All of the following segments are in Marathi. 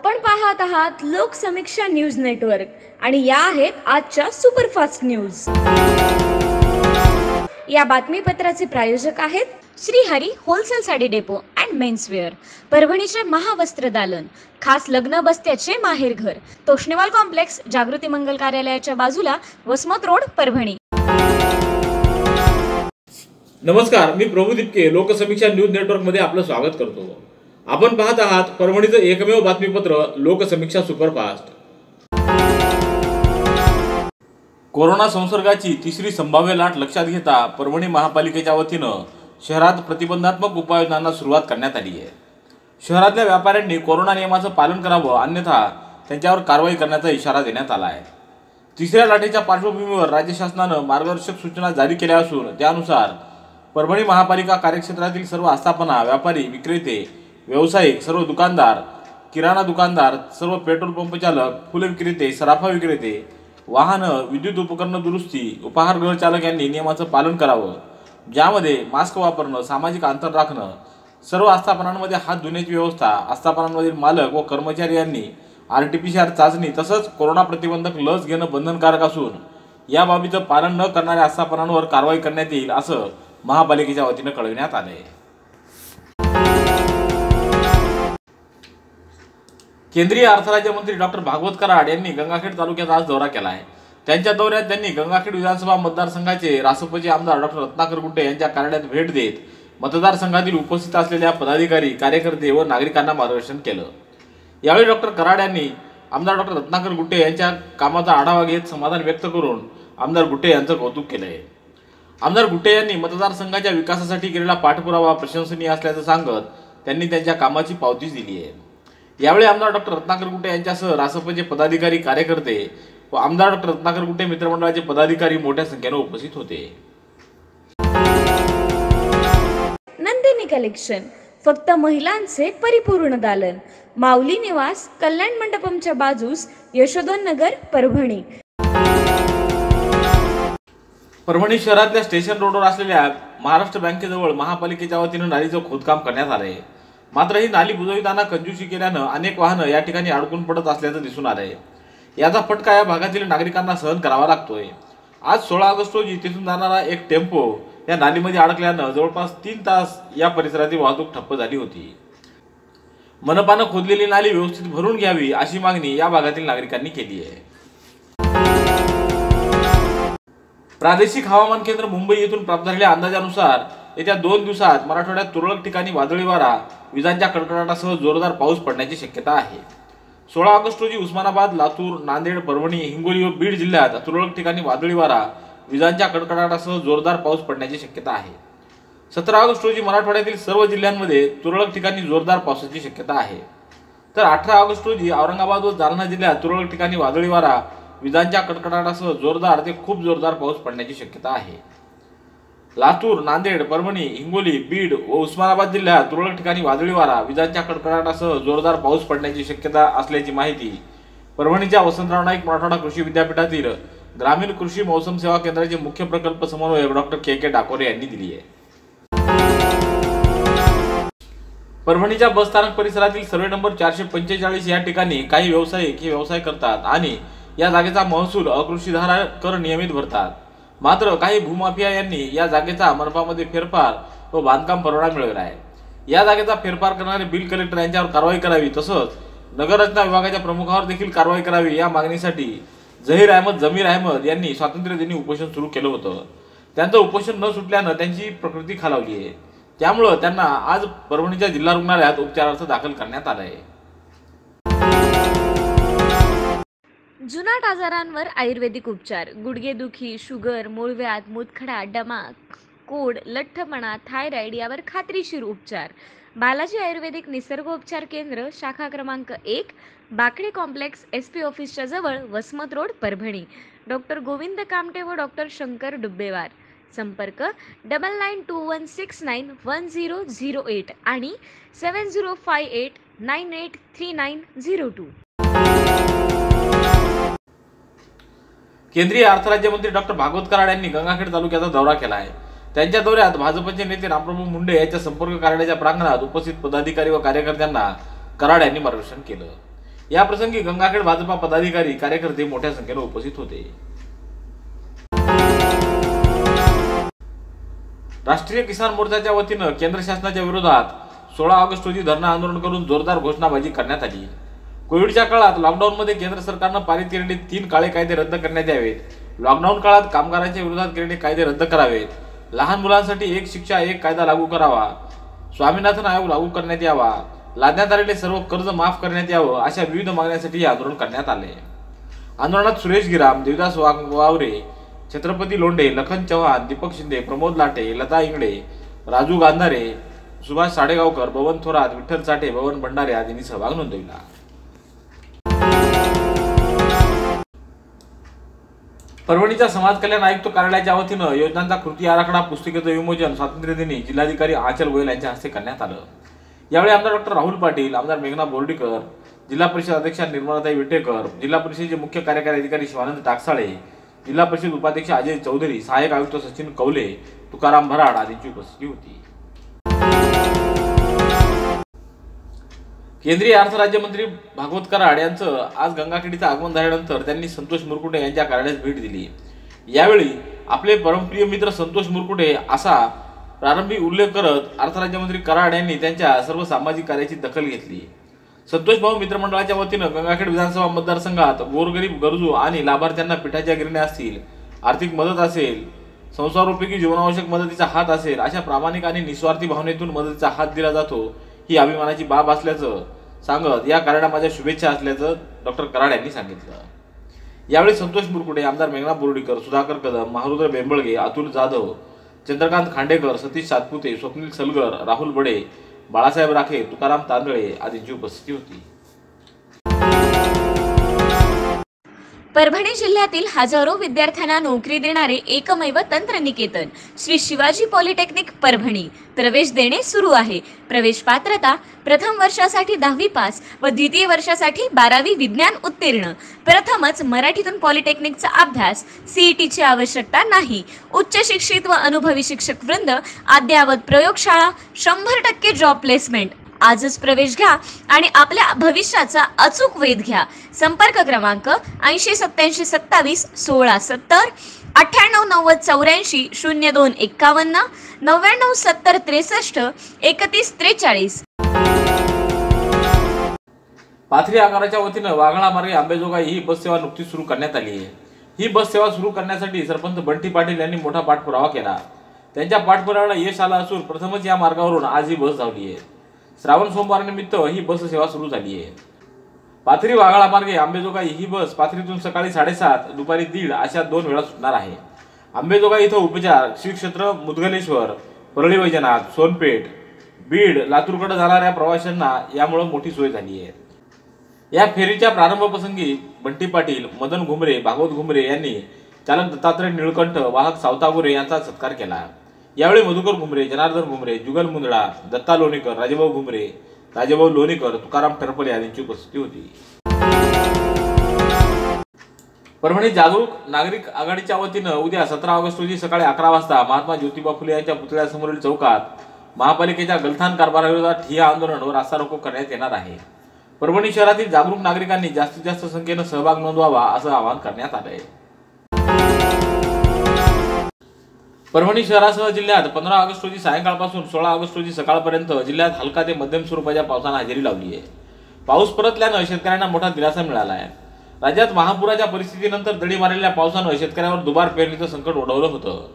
आपण पाहत आहात लोकसमीक्षा न्यूज नेटवर्क आणि या आहेत आजच्या सुपरफास्ट न्यूज. या बातमीपत्राचे प्रायोजक आहेत Shri Hari wholesale sari depot and menswear परभणीचे महावस्त्र दालन खास लग्न बस्त्याचे माहेर घर तोष्णेवाल कॉम्प्लेक्स जागृती मंगल कार्यालयाच्या बाजूला वसमत रोड परभणी. नमस्कार मी प्रभू दिपके लोकसमीक्षा न्यूज नेटवर्कमध्ये आपलं स्वागत करतो. आपण पाहत आहात परभणीचं एकमेव बातमीपत्र लोकसमीक्षा सुपरफास्ट. कोरोना संसर्गाची तिसरी संभाव्य लाट लक्षात घेता परभणी महापालिकेच्या वतीनं शहरात प्रतिबंधात्मक उपाययोजनांना सुरुवात करण्यात आली आहे. शहरातल्या व्यापाऱ्यांनी कोरोना नियमाचं पालन करावं अन्यथा त्यांच्यावर कारवाई करण्याचा इशारा देण्यात आला आहे. तिसऱ्या लाटेच्या पार्श्वभूमीवर राज्य शासनानं मार्गदर्शक सूचना जारी केल्या असून त्यानुसार परभणी महापालिका कार्यक्षेत्रातील सर्व आस्थापना व्यापारी विक्रेते व्यावसायिक सर्व दुकानदार किराणा दुकानदार सर्व पेट्रोल पंप चालक फुले विक्रेते सराफा विक्रेते वाहनं विद्युत उपकरणं दुरुस्ती उपहारगृह चालक यांनी नियमाचं पालन करावं. ज्यामध्ये मास्क वापरणं सामाजिक अंतर राखणं सर्व आस्थापनांमध्ये हात धुण्याची व्यवस्था आस्थापनांमधील मालक व कर्मचारी यांनी R T P C R चाचणी तसंच कोरोना प्रतिबंधक लस घेणं बंधनकारक असून या बाबीचं पालन न करणाऱ्या आस्थापनांवर कारवाई करण्यात येईल असं महापालिकेच्या वतीनं कळविण्यात आले केंद्रीय अर्थराज्यमंत्री डॉक्टर भागवत कराड यांनी गंगाखेड तालुक्यात आज दौरा केला आहे. त्यांच्या दौऱ्यात त्यांनी गंगाखेड विधानसभा मतदारसंघाचे रासपचे आमदार डॉक्टर रत्नाकर गुट्टे यांच्या कार्यालयात भेट देत मतदारसंघातील उपस्थित असलेल्या पदाधिकारी कार्यकर्ते व नागरिकांना मार्गदर्शन केलं. यावेळी डॉक्टर कराड यांनी आमदार डॉक्टर रत्नाकर गुट्टे यांच्या कामाचा आढावा घेत समाधान व्यक्त करून आमदार गुट्टे यांचं कौतुक केलं आहे आमदार गुट्टे यांनी मतदारसंघाच्या विकासासाठी केलेला पाठपुरावा प्रशंसनीय असल्याचं सांगत त्यांनी त्यांच्या कामाची पावतीच दिली आहे यावेळी आमदार डॉक्टर रत्नाकर गुट्टे यांच्यासह रासपचे पदाधिकारी कार्यकर्ते व आमदार डॉक्टर रत्नाकर गुट्टे मित्रमंडळाचे पदाधिकारी मोठ्या संख्येने उपस्थित होते. नंदिनी कलेक्शन फक्त महिलांचे परिपूर्ण दालन. माऊली निवास कल्याण मंडपमच्या बाजूस यशोधन नगर परभणी. परभणी शहरातल्या स्टेशन रोडवर असलेल्या महाराष्ट्र बँकेजवळ महापालिकेच्या वतीनं नालीचं खोदकाम करण्यात आलंय. मात्र ही नाली बुजविताना कंजूसी केल्यानं अनेक वाहनं या ठिकाणी अडकून पडत असल्याचं दिसून आलं आहे याचा फटका या भागातील नागरिकांना सहन करावा लागतोय. आज सोळा ऑगस्ट रोजी तिथून जाणारा एक टेम्पो या नालीमध्ये अडकल्यानं जवळपास तीन तास या परिसरातील वाहतूक ठप्प झाली होती. मनपानं खोदलेली नाली व्यवस्थित भरून घ्यावी अशी मागणी या भागातील नागरिकांनी केली आहे. प्रादेशिक हवामान केंद्र मुंबई येथून प्राप्त झालेल्या अंदाजानुसार येत्या दोन दिवसात मराठवाड्यात तुरळक ठिकाणी वादळी वारा विजांच्या कडकडाटासह जोरदार पाऊस पडण्याची शक्यता आहे. सोळा ऑगस्ट रोजी उस्मानाबाद लातूर नांदेड परभणी हिंगोली व बीड जिल्ह्यात तुरळक ठिकाणी वादळी वारा विजांच्या कडकडाटासह जोरदार पाऊस पडण्याची शक्यता आहे. सतरा ऑगस्ट रोजी मराठवाड्यातील सर्व जिल्ह्यांमध्ये तुरळक ठिकाणी जोरदार पावसाची शक्यता आहे. तर अठरा ऑगस्ट रोजी औरंगाबाद व जालना जिल्ह्यात तुरळक ठिकाणी वादळी वारा विजांच्या कडकडाटासह जोरदार ते खूप जोरदार पाऊस पडण्याची शक्यता आहे. लातूर नांदेड परभणी हिंगोली बीड व उस्मानाबाद जिल्ह्यात तुरळक ठिकाणी वादळी वारा. विजांच्या कडकडाटासह जोरदार पाऊस पडण्याची शक्यता असल्याची माहिती परभणीच्या वसंतराव नाईक मराठवाडा कृषी विद्यापीठातील ग्रामीण कृषी मौसम सेवा केंद्राचे मुख्य प्रकल्प समन्वयक डॉक्टर के के डाकोरे यांनी दिली आहे. परभणीच्या बस स्थानक परिसरातील सर्वे नंबर चारशे पंचेचाळीस या ठिकाणी काही व्यावसायिक हे व्यवसाय करतात आणि या जागेचा महसूल अकृषीधारा कर नियमित भरतात. मात्र काही भूमाफिया यांनी या जागेचा मनपामध्ये फेरफार व बांधकाम परवाना मिळवला आहे. या जागेचा फेरफार करणारे बिल कलेक्टर यांच्यावर कारवाई करावी तसंच नगररचना विभागाच्या प्रमुखावर देखील कारवाई करावी या मागणीसाठी झहीर अहमद जमीर अहमद यांनी स्वातंत्र्य दिनी उपोषण सुरू केलं होतं. त्यांचं उपोषण न सुटल्यानं त्यांची प्रकृती खालावली आहे. त्यामुळं त्यांना आज परभणीच्या जिल्हा रुग्णालयात उपचारार्थ दाखल करण्यात आलं आहे जुनाट आजारांवर आयुर्वेदिक उपचार. गुडघेदुखी शुगर मूळव्याध मूतखडा डमा कोड लठ्ठपणा थायरॉइड यावर खात्रीशीर उपचार. बालाजी आयुर्वेदिक निसर्गोपचार केंद्र शाखा क्रमांक एक बाकडे कॉम्प्लेक्स एस पी ऑफिसच्या जवळ वसमत रोड परभणी. डॉक्टर गोविंद कामटे व डॉक्टर शंकर डुब्बेवार. संपर्क double nine two one six nine one zero zero eight आणि seven zero five eight nine eight three nine zero two केंद्रीय अर्थराज्यमंत्री डॉक्टर भागवत कराड यांनी गंगाखेड तालुक्याचा दौरा केला आहे. त्यांच्या दौऱ्यात भाजपचे नेते रामप्रभू मुंडे यांच्या संपर्क कार्यालयाच्या प्रांगणात उपस्थित पदाधिकारी व कार्यकर्त्यांना कराड यांनी मार्गदर्शन केलं. याप्रसंगी गंगाखेड भाजपा पदाधिकारी कार्यकर्ते मोठ्या संख्येने उपस्थित होते. राष्ट्रीय किसान मोर्चाच्या वतीनं केंद्र शासनाच्या विरोधात सोळा ऑगस्ट रोजी धरणं आंदोलन करून जोरदार घोषणाबाजी करण्यात आली. कोविडच्या काळात लॉकडाऊनमध्ये केंद्र सरकारनं पारित केलेले तीन काळे कायदे रद्द करण्यात यावेत. लॉकडाऊन काळात कामगारांच्या विरोधात केलेले कायदे रद्द करावेत. लहान मुलांसाठी एक शिक्षा एक कायदा लागू करावा. स्वामीनाथन आयोग लागू करण्यात यावा. लादण्यात आलेले सर्व कर्ज माफ करण्यात यावं अशा विविध मागण्यांसाठी हे आंदोलन करण्यात आले. आंदोलनात सुरेश गिराम देवदास वावरे छत्रपती लोंढे लखन चव्हाण दीपक शिंदे प्रमोद लाटे लता इंगळे राजू गांधारे सुभाष साडेगावकर भवन थोरात विठ्ठल साठे भवन भंडारे आदींनी सहभाग नोंदविला. परभणीच्या समाज कल्याण आयुक्त कार्यालयाच्या वतीनं योजनांचा कृती आराखडा पुस्तिकेचं विमोचन स्वातंत्र्यदिनी जिल्हाधिकारी आचल गोयल यांच्या हस्ते करण्यात आलं. यावेळी आमदार डॉक्टर राहुल पाटील आमदार मेघना बोर्डीकर जिल्हा परिषद अध्यक्षा निर्मलाताई विटेकर जिल्हा परिषदेचे मुख्य कार्यकारी अधिकारी शिवानंद टाकसाळे जिल्हा परिषद उपाध्यक्ष अजय चौधरी सहाय्यक आयुक्त सचिन कवले तुकाराम भराड आदींची उपस्थिती होती. केंद्रीय अर्थ राज्यमंत्री भागवत कराड यांचं आज गंगाखेडीचं आगमन झाल्यानंतर त्यांनी संतोष मुरकुटे यांच्या कार्यालयास भेट दिली. यावेळी आपले परमप्रिय मित्र संतोष मुरकुटे असा प्रारंभी उल्लेख करत अर्थराज्यमंत्री कराड यांनी त्यांच्या सर्व सामाजिक कार्याची दखल घेतली. संतोष भाऊ मित्रमंडळाच्या वतीनं गंगाखेड विधानसभा मतदारसंघात गोरगरीब गरजू आणि लाभार्थ्यांना पिठाच्या गिरण्या असतील आर्थिक मदत असेल संसारोपयोगी जीवनावश्यक मदतीचा हात असेल अशा प्रामाणिक आणि निस्वार्थी भावनेतून मदतीचा हात दिला जातो. ही अभिमानाची बाब असल्याचं सांगत या कार्याला माझ्या शुभेच्छा असल्याचं डॉक्टर कराड यांनी सांगितलं. यावेळी संतोष मुरकुटे आमदार मेघना बोर्डीकर सुधाकर कदम महारुद्र बेंबळगे अतुल जाधव चंद्रकांत खांडेकर सतीश सातपुते स्वप्नील सलगर राहुल बडे बाळासाहेब राखे तुकाराम तांदळे आदींची उपस्थिती होती. परभणी जिल्ह्यातील हजारो विद्यार्थ्यांना नोकरी देणारे एकमेव तंत्रनिकेतन श्री शिवाजी पॉलिटेक्निक परभणी. प्रवेश देणे सुरू आहे. प्रवेश पात्रता प्रथम वर्षासाठी दहावी पास व द्वितीय वर्षासाठी बारावी विज्ञान उत्तीर्ण. प्रथमच मराठीतून पॉलिटेक्निकचा अभ्यास सीईटीची आवश्यकता नाही. उच्च शिक्षित व अनुभवी शिक्षक वृंद अद्ययावत प्रयोगशाळा शंभर टक्के जॉब प्लेसमेंट. आजच प्रवेश घ्या आणि आपल्या भविष्याचा अचूक वेध घ्या. संपर्क क्रमांक ऐंशी सत्याऐंशी सत्तावीस सोळा सत्तर अठ्ठ्याण्णव नव्वद चौऱ्याऐंशी शून्य दोन एक्कावन्न नव्याण्णव सत्तर त्रेसष्ट एकतीस त्रेचाळीस. पाथरी आगाराच्या वतीनं वाघळामार्गे आंबेजोगाई ही बस सेवा नुकतीच सुरू करण्यात आली आहे. ही बस सेवा सुरू करण्यासाठी सरपंच बंटी पाटील यांनी मोठा पाठपुरावा केला. त्यांच्या पाठपुराव्याला यश आलं असून प्रथमच या मार्गावरून आज ही बस धावली आहे. श्रावण सोमवारनिमित्त ही बस सेवा सुरू झाली आहे. पाथरी वाघाळा मार्गे आंबेजोगाई ही बस पाथरीतून सकाळी साडेसात दुपारी दीड अशा दोन वेळा सुटणार आहे. आंबेजोगाई इथं उपचार श्रीक्षेत्र मुदगलेश्वर परळी वैजनाथ सोनपेठ बीड लातूरकडे जाणाऱ्या प्रवाशांना यामुळे मोठी सोय झाली आहे. या फेरीच्या प्रारंभप्रसंगी बंटी पाटील मदन घुमरे भागवत घुमरे यांनी चालक दत्तात्रय निळकंठ वाहक सावतागुरे यांचा सत्कार केला. यावेळी मधुकर घुमरे जनार्दन घुमरे जुगल मुंदडा दत्ता लोणीकर राजेभाऊ घुमरे राजेभाऊ लोणीकर तुकाराम टरपले आदींची उपस्थिती होती. परभणी जागरूक नागरिक आघाडीच्या वतीनं उद्या सतरा ऑगस्ट रोजी सकाळी अकरा वाजता महात्मा ज्योतिबा फुले यांच्या पुतळ्यासमोरील चौकात महापालिकेच्या गलथान कारभाराविरोधात ठिय्या आंदोलन व रास्ता रोको करण्यात येणार आहे. परभणी शहरातील जागरूक नागरिकांनी जास्तीत जास्त संख्येनं सहभाग नोंदवावा असं आवाहन करण्यात आलं आहे परभणी शहरासह जिल्ह्यात पंधरा ऑगस्ट रोजी सायंकाळपासून सोळा ऑगस्ट रोजी सकाळपर्यंत जिल्ह्यात हलका ते मध्यम स्वरूपाच्या पावसानं हजेरी लावली आहे. पाऊस परतल्यानं शेतकऱ्यांना मोठा दिलासा मिळाला आहे. राज्यात महापुराच्या परिस्थितीनंतर दडी मारलेल्या पावसानं शेतकऱ्यांवर दुबार पेरणीचं संकट ओढवलं होतं.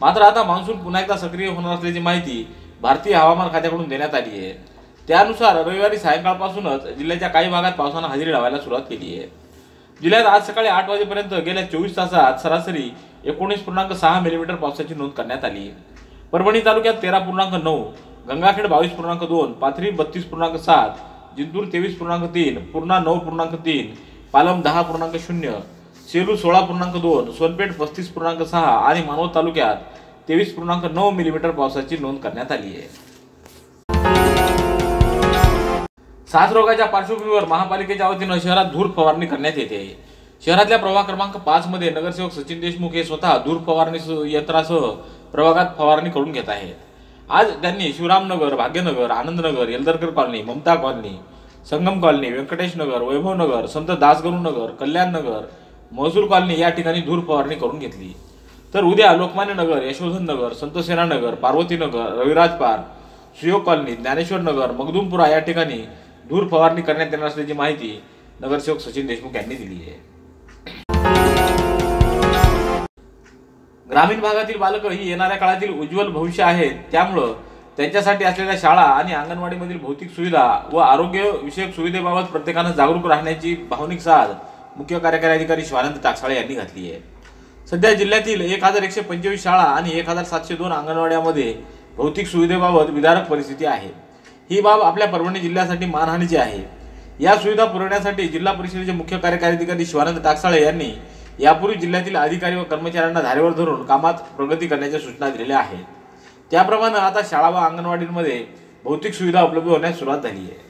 मात्र आता मान्सून पुन्हा एकदा सक्रिय होणार असल्याची माहिती भारतीय हवामान खात्याकडून देण्यात आली आहे. त्यानुसार रविवारी सायंकाळपासूनच जिल्ह्याच्या काही भागात पावसानं हजेरी लावायला सुरुवात केली आहे. जिल्ह्यात आज सकाळी आठ वाजेपर्यंत गेल्या चोवीस तासात सरासरी एकोणीस पूर्णांक सहा मिलीमीटर पावसाची नोंद करण्यात आली. परभणी तालुक्यात तेरा पूर्णांक नऊ गंगाखेड बावीस पूर्णांक दोन पाथरी बत्तीस पूर्णांक सात जिंतूर तेवीस पूर्णांक तीन पूर्णा नऊ पूर्णांक तीन पालम दहा पूर्णांक शून्य सेलू सोळा पूर्णांक दोन सोनपेठ पस्तीस पूर्णांक सहा आणि मानव तालुक्यात तेवीस पूर्णांक नऊ मिलीमीटर पावसाची नोंद करण्यात आली आहे. साथरोगाच्या पार्श्वभूमीवर महापालिकेच्या वतीनं शहरात धूर फवारणी करण्यात येते. शहरातल्या प्रवाह क्रमांक पाच मध्ये नगरसेवक सचिन देशमुख हे स्वतः दूर फवारणी यंत्रासह प्रभागात फवारणी करून घेत आहेत. आज त्यांनी Shivramnagar Bhagyanagar Anandnagar Yeldarkar colony Mamta colony Sangam colony Venkatesh Nagar Vaibhav Nagar Sant Dasganu Nagar कल्याण नगर महसूल कॉलनी या ठिकाणी धूर फवारणी करून घेतली. तर उद्या लोकमान्य नगर यशोधन नगर संतसेना नगर पार्वती नगर रविराज पार्क सुयोग कॉलनी ज्ञानेश्वर नगर मगदुमपुरा या ठिकाणी धूर फवारणी करण्यात येणार असल्याची माहिती नगरसेवक सचिन देशमुख यांनी दिली आहे. ग्रामीण भागातील बालकं ही येणाऱ्या काळातील उज्ज्वल भविष्य आहेत. त्यामुळं त्यांच्यासाठी असलेल्या शाळा आणि अंगणवाडीमधील भौतिक सुविधा व आरोग्य विषयक सुविधेबाबत प्रत्येकानं जागरूक राहण्याची भावनिक साथ मुख्य कार्यकारी अधिकारी शिवानंद टाकसाळे यांनी घातली आहे. सध्या जिल्ह्यातील एक हजार एकशे पंचवीस शाळा आणि एक हजार सातशे दोन अंगणवाड्यामध्ये भौतिक सुविधेबाबत विदारक परिस्थिती आहे. ही बाब आपल्या परभणी जिल्ह्यासाठी मानहानीची आहे. या सुविधा पुरवण्यासाठी जिल्हा परिषदेचे मुख्य कार्यकारी अधिकारी शिवानंद टाकसाळे यांनी यापूर्वी जिल्ह्यातील अधिकारी व कर्मचाऱ्यांना धारेवर धरून कामात प्रगती करण्याच्या सूचना दिलेल्या आहेत. त्याप्रमाणे आता शाळा व अंगणवाडीमध्ये भौतिक सुविधा उपलब्ध होण्यास सुरुवात झाली आहे.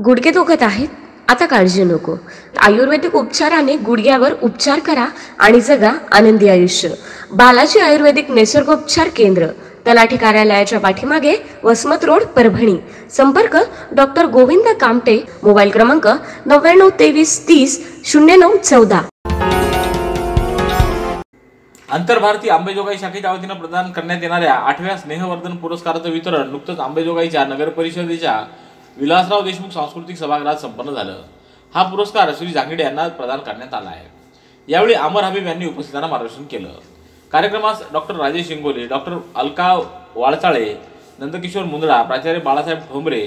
गुडघे दुखत आहेत? आता काळजी नको. आयुर्वेदिक उपचाराने गुडघ्यावर उपचार करा आणि जगा आनंदी आयुष्य. बालाजी आयुर्वेदिक निसर्गोपचार केंद्र. तलाठी कार्यालयाच्या पाठीमागे वसमत रोड परभणी. संपर्क डॉक्टर गोविंद कामटे मोबाईल क्रमांक नव्याण्णव तेवीस तीस शून्य नऊ चौदा. आंतरभारतीय आंबेजोगाई शाखेच्या वतीनं प्रदान करण्यात येणाऱ्या आठव्या स्नेहवर्धन पुरस्काराचं वितरण नुकतंच आंबेजोगाईच्या नगर परिषदेच्या विलासराव देशमुख सांस्कृतिक सभागृहात संपन्न झालं. हा पुरस्कार श्री जांगिडे यांना प्रदान करण्यात आला आहे. यावेळी अमर हबीब यांनी उपस्थितांना मार्गदर्शन केलं. कार्यक्रमास डॉक्टर राजेश शिंगोले डॉक्टर अलका वाळचाळे नंदकिशोर मुंदडा प्राचार्य बाळासाहेब ठोंबरे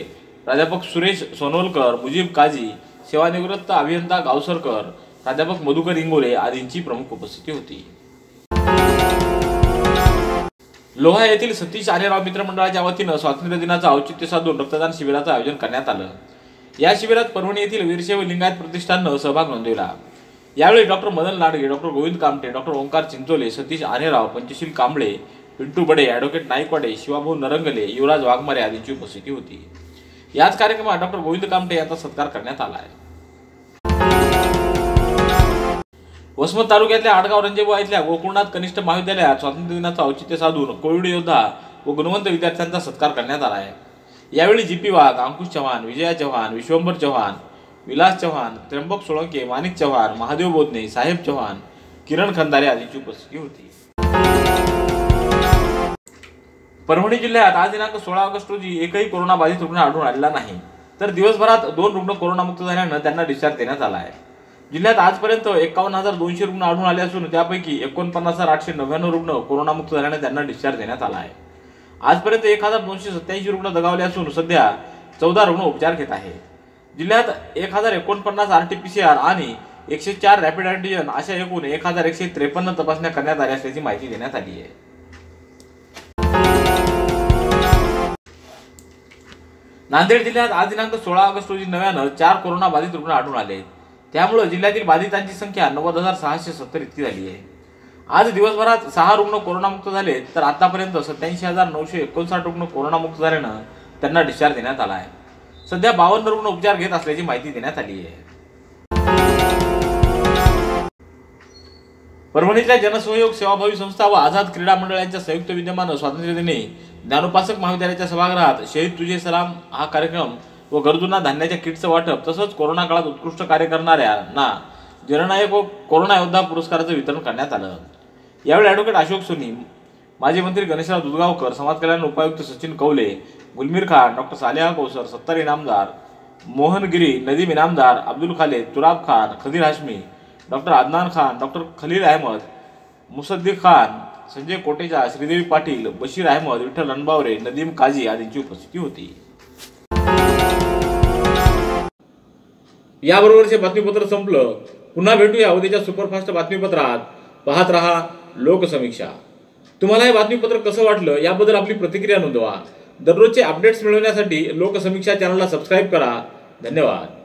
प्राध्यापक सुरेश सोनोलकर मुजीब काजी सेवानिवृत्त अभियंता गावसरकर प्राध्यापक मधुकर इंगोले आदींची प्रमुख उपस्थिती होती. लोहा येथील सतीश आर्यराव मित्रमंडळाच्या वतीनं स्वातंत्र्य दिनाचं औचित्य साधून रक्तदान शिबिराचं आयोजन करण्यात आलं. या शिबिरात परभणी येथील वीरशैव लिंगायत प्रतिष्ठाननं सहभाग नोंदवला. यावेळी doctor Madan Ladge doctor Govind Kamte doctor Omkar Chincholay Satish Anerao Panchsheel Kamble Pintu Bade advocate Naikwade Shivabhau Narangle Yuvraj Waghmare आदींची उपस्थिती होती. याच कार्यक्रमात डॉक्टर गोविंद कामटे यांचा सत्कार करण्यात आला आहे. वसमत तालुक्यातल्या आडगाव रंजेबुवा इथल्या गोकुळनाथ कनिष्ठ महाविद्यालयात स्वातंत्र्य दिनाचं औचित्य साधून कोविड योद्धा व गुणवंत विद्यार्थ्यांचा सत्कार करण्यात आला आहे. यावेळी जी पी वाघ अंकुश चव्हाण विजया चव्हाण विश्वंभर चव्हाण विलास चव्हाण त्र्यंबक सोळंके माणिक चव्हाण महादेव बोधने साहेब चव्हाण किरण खंदारे आदींची उपस्थिती होती. परभणी जिल्ह्यात आज दिनांक सोळा ऑगस्ट रोजी एकही कोरोना बाधित रुग्ण आढळून आलेला नाही. तर दिवसभरात दोन रुग्ण कोरोनामुक्त झाल्यानं त्यांना डिस्चार्ज देण्यात आला आहे. जिल्ह्यात आजपर्यंत एकावन्न हजार दोनशे रुग्ण आढळून आले असून त्यापैकी एकोणपन्नास हजार आठशे नव्याण्णव रुग्ण कोरोनामुक्त झाल्याने त्यांना डिस्चार्ज देण्यात आला आहे. आजपर्यंत एक हजार दोनशे सत्याऐंशी रुग्ण दगावले असून सध्या चौदा रुग्ण उपचार घेत आहेत. जिल्ह्यात एक हजार एकोणपन्नास R T P C R आणि एकशे चार रॅपिड अँटीजन अशा एकूण एक हजार एकशे त्रेपन्न तपासण्या करण्यात आल्या असल्याची माहिती देण्यात आली आहे. नांदेड जिल्ह्यात आज दिनांक सोळा ऑगस्ट रोजी नव्यानं चार कोरोना बाधित रुग्ण आढळून आले. त्यामुळे जिल्ह्यातील बाधितांची संख्या नव्वद हजार सहाशे सत्तर इतकी झाली आहे. आज दिवसभरात सहा रुग्ण कोरोनामुक्त झाले तर आतापर्यंत सत्याऐंशी हजार नऊशे एकोणसाठ रुग्ण कोरोनामुक्त झाल्यानं त्यांना डिस्चार्ज देण्यात आला आहे. सध्या बावन्न रुग्ण उपचार घेत असल्याची माहिती देण्यात आली आहे. परभणीतल्या जनसहयोग सेवाभावी संस्था व आझाद क्रीडा मंडळांच्या संयुक्त विद्यमानं स्वातंत्र्य दिनी ज्ञानोपासक महाविद्यालयाच्या सभागृहात शहीद तुझे सलाम हा कार्यक्रम व गरजूंना धान्याच्या किटचं वाटप तसंच कोरोना काळात उत्कृष्ट कार्य करणाऱ्यांना जननायक व कोरोना योद्धा पुरस्काराचं वितरण करण्यात आलं. यावेळी ॲडव्होकेट अशोक सोनी माजी मंत्री गणेशराव दुधगावकर समाज कल्याण उपायुक्त Sachin Kaule Gulmir Khan doctor Saleha Kausar Sattar Inamdar Mohan Giri Nadeem Inamdar Abdul Khale Turab Khan Khadir Hashmi doctor Adnan Khan doctor Khalil Ahmed Musaddiq Khan Sanjay Kotecha Sridevi Patil Bashir Ahmed Vitthal Ranbaware Nadeem Kazi आदींची उपस्थिती होती. याबरोबरचे बातमीपत्र संपलं. पुन्हा भेटूया उद्याच्या सुपरफास्ट बातमीपत्रात. पाहत रहा लोकसमीक्षा. तुम्हाला हे बातमीपत्र कसं वाटलं याबद्दल आपली प्रतिक्रिया नोंदवा. दररोजचे अपडेट्स मिळवण्यासाठी लोकसमीक्षा चॅनलला सबस्क्राईब करा. धन्यवाद.